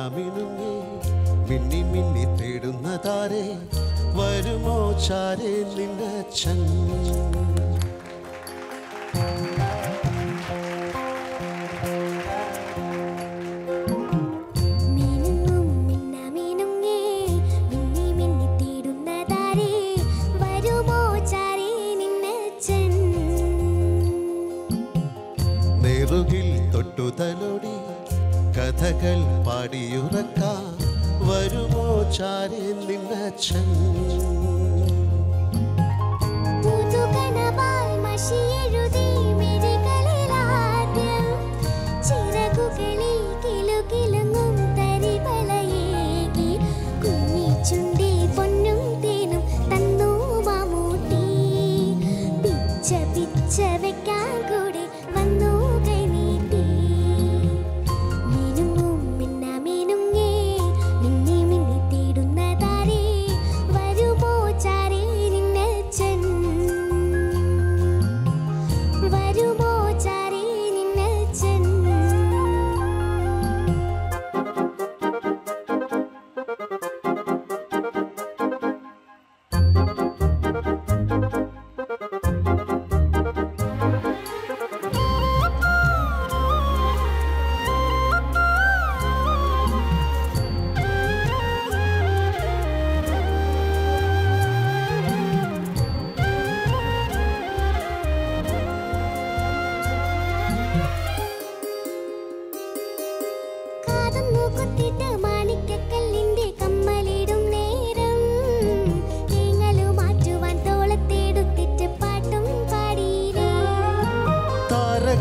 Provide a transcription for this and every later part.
മിന്നാമിനുങ്ങി മിന്നി മിന്നി തേടുന്ന താരെ വരുമോ ചാരേ നിന്റെ മിന്നാമിനുങ്ങേ, കഥകൾ പാടിയുറക്കാം വരുമോ ചാരി നിന്നച്ഛൻ? പുതുകനവാൽ മഷിയെഴുതി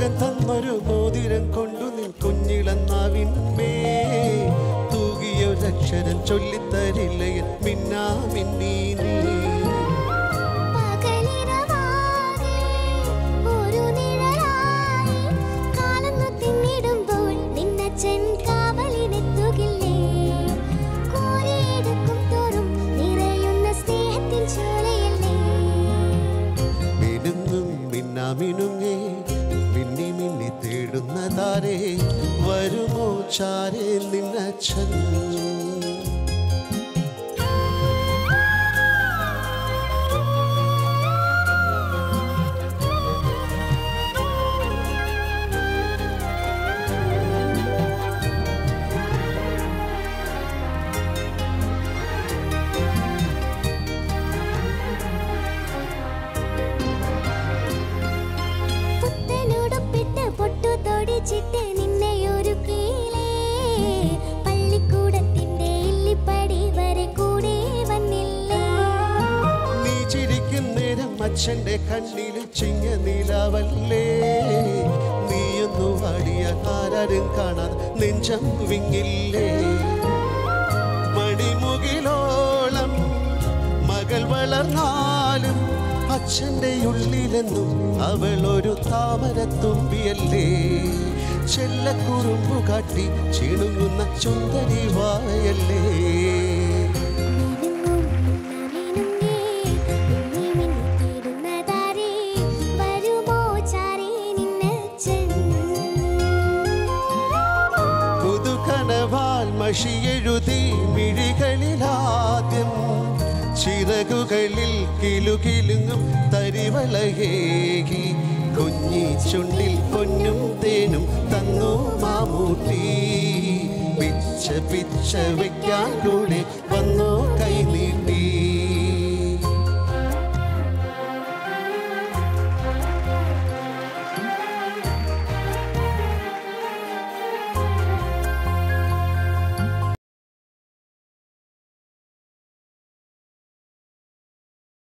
താരകൻ തന്നൊരു മോതിരം കൊണ്ടു നിൻ കുഞ്ഞിളന്നാവിന്മേ തൂകിയൊരക്ഷരം ചൊല്ലിത്തരില്ലയൻ മിന്നാ മിന്നീ നീ മിന്നി തേടുന്ന താരേ വരുമോ ചാരേ നിന്നച്ഛൻ അച്ഛന്റെ കണ്ണിൽ ചിങ്ങ നിലാവല്ലേ? നീയൊന്നു വാടിയ ആരാരും കാണാൻ നെഞ്ചം വിങ്ങില്ലേ? മടിമുകിലോളം മകൾ വളർന്നാലും അച്ഛന്റെ ഉള്ളിലെന്നും അവൾ ഒരു താമരത്തുമ്പിയല്ലേ? ചെല്ലക്കുറുമ്പു കാട്ടി ചിണുങ്ങുന്ന ചുന്തരി വായല്ലേ? മഷിയെഴുതി മിഴികളിലാദ്യം ചിറകുകളിൽ കിലുകിലുങ്ങും തരിവളയേകി. കുഞ്ഞി ചുണ്ടിൽ പൊന്നും തേനും തന്നു മാമൂട്ടി. പിച്ച പിച്ച വയ്ക്കാൻ കൂടെ വന്നോ.